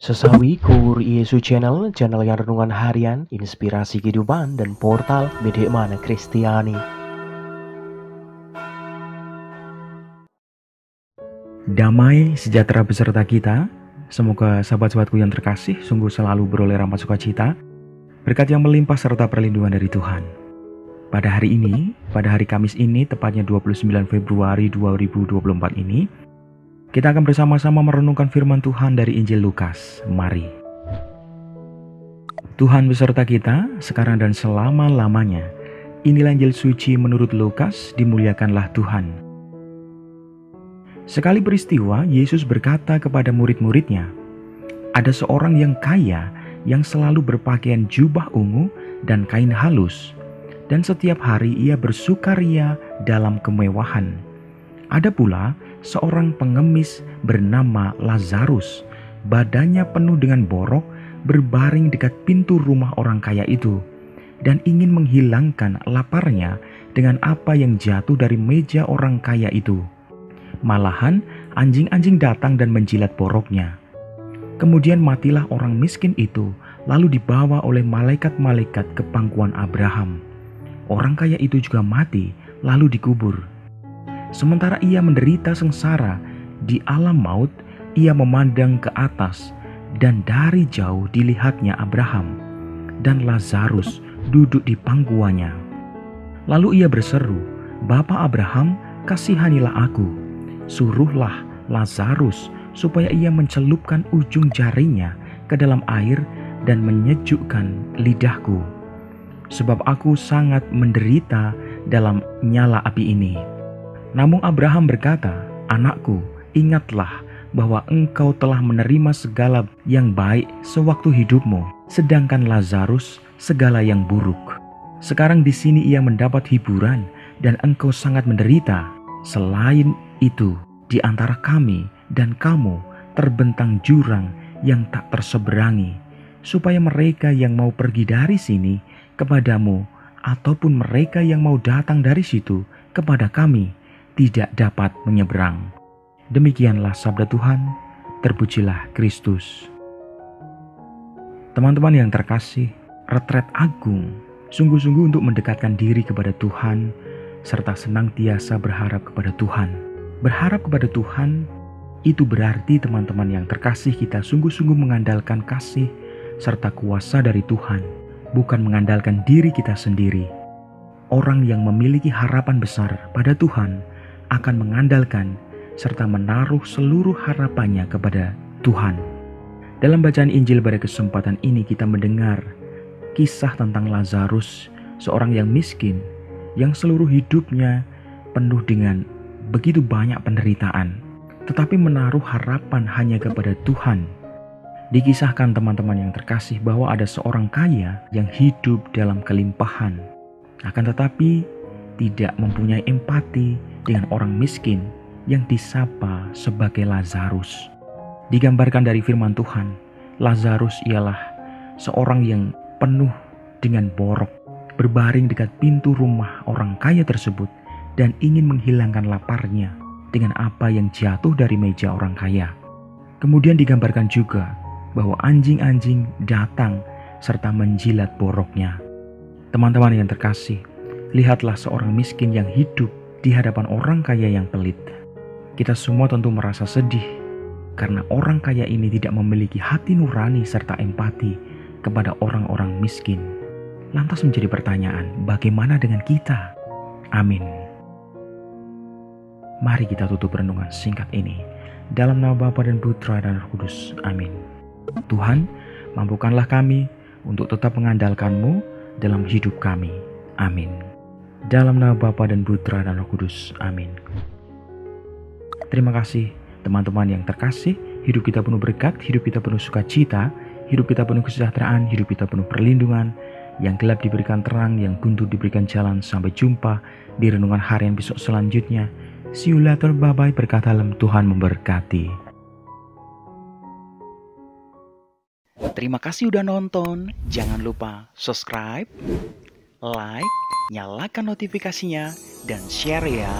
Sesawi Kur Yesu Channel, channel yang renungan harian, inspirasi kehidupan, dan portal media mana Kristiani. Damai sejahtera beserta kita, semoga sahabat-sahabatku yang terkasih sungguh selalu beroleh rahmat sukacita, berkat yang melimpah serta perlindungan dari Tuhan. Pada hari ini, pada hari Kamis ini, tepatnya 29 Februari 2024 ini, kita akan bersama-sama merenungkan firman Tuhan dari Injil Lukas. Mari. Tuhan beserta kita sekarang dan selama-lamanya. Inilah Injil suci menurut Lukas, dimuliakanlah Tuhan. Sekali peristiwa, Yesus berkata kepada murid-muridnya, "Ada seorang yang kaya yang selalu berpakaian jubah ungu dan kain halus, dan setiap hari ia bersukaria dalam kemewahan." Ada pula seorang pengemis bernama Lazarus, badannya penuh dengan borok, berbaring dekat pintu rumah orang kaya itu, dan ingin menghilangkan laparnya dengan apa yang jatuh dari meja orang kaya itu. Malahan, anjing-anjing datang dan menjilat boroknya. Kemudian matilah orang miskin itu, lalu dibawa oleh malaikat-malaikat ke pangkuan Abraham. Orang kaya itu juga mati, lalu dikubur. Sementara ia menderita sengsara di alam maut, ia memandang ke atas dan dari jauh dilihatnya Abraham dan Lazarus duduk di pangkuannya. Lalu ia berseru, "Bapa Abraham, kasihanilah aku. Suruhlah Lazarus supaya ia mencelupkan ujung jarinya ke dalam air dan menyejukkan lidahku, sebab aku sangat menderita dalam nyala api ini." Namun Abraham berkata, "Anakku, ingatlah bahwa engkau telah menerima segala yang baik sewaktu hidupmu, sedangkan Lazarus segala yang buruk. Sekarang di sini ia mendapat hiburan dan engkau sangat menderita. Selain itu, di antara kami dan kamu terbentang jurang yang tak terseberangi, supaya mereka yang mau pergi dari sini kepadamu ataupun mereka yang mau datang dari situ kepada kami tidak dapat menyeberang. Demikianlah sabda Tuhan, terpujilah Kristus. Teman-teman yang terkasih, retret agung sungguh-sungguh untuk mendekatkan diri kepada Tuhan serta senantiasa berharap kepada Tuhan. Berharap kepada Tuhan itu berarti teman-teman yang terkasih kita sungguh-sungguh mengandalkan kasih serta kuasa dari Tuhan, bukan mengandalkan diri kita sendiri. Orang yang memiliki harapan besar pada Tuhan akan mengandalkan serta menaruh seluruh harapannya kepada Tuhan. Dalam bacaan Injil pada kesempatan ini kita mendengar kisah tentang Lazarus, seorang yang miskin yang seluruh hidupnya penuh dengan begitu banyak penderitaan, tetapi menaruh harapan hanya kepada Tuhan. Dikisahkan teman-teman yang terkasih bahwa ada seorang kaya yang hidup dalam kelimpahan. Akan tetapi tidak mempunyai empati dengan orang miskin yang disapa sebagai Lazarus. Digambarkan dari firman Tuhan, Lazarus ialah seorang yang penuh dengan borok, berbaring dekat pintu rumah orang kaya tersebut dan ingin menghilangkan laparnya dengan apa yang jatuh dari meja orang kaya. Kemudian digambarkan juga bahwa anjing-anjing datang serta menjilat boroknya. Teman-teman yang terkasih, Lihatlah seorang miskin yang hidup di hadapan orang kaya yang pelit. Kita semua tentu merasa sedih karena orang kaya ini tidak memiliki hati nurani serta empati kepada orang-orang miskin. Lantas menjadi pertanyaan, bagaimana dengan kita? Amin. Mari kita tutup renungan singkat ini. Dalam nama Bapa dan Putra dan Roh Kudus. Amin. Tuhan, mampukanlah kami untuk tetap mengandalkanmu dalam hidup kami. Amin. Dalam nama Bapa dan Putra dan Roh Kudus. Amin. Terima kasih teman-teman yang terkasih. Hidup kita penuh berkat, hidup kita penuh sukacita, hidup kita penuh kesejahteraan, hidup kita penuh perlindungan. Yang gelap diberikan terang, yang buntu diberikan jalan. Sampai jumpa di renungan harian besok selanjutnya. See you later, bye-bye. Berkat dalam Tuhan memberkati. Terima kasih udah nonton. Jangan lupa subscribe, like, nyalakan notifikasinya, dan share ya.